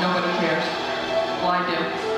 nobody cares. Well, I do.